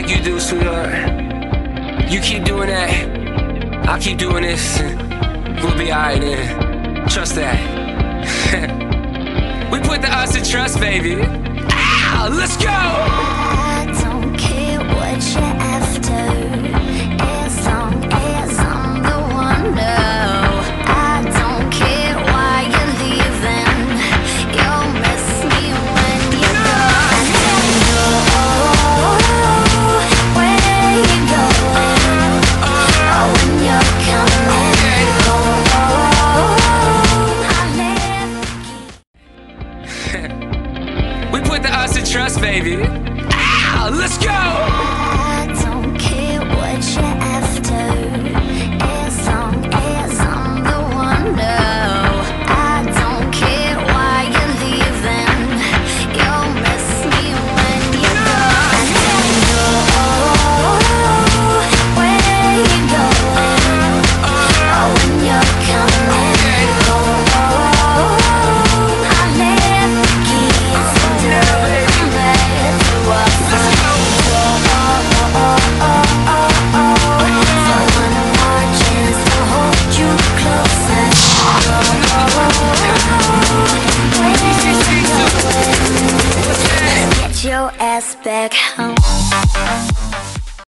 like you do, sweetheart. You keep doing that. I keep doing this. We'll be alright then. Trust that. we put the us in trust, baby. we put the us in trust, baby. Ah, let's go! your ass back home.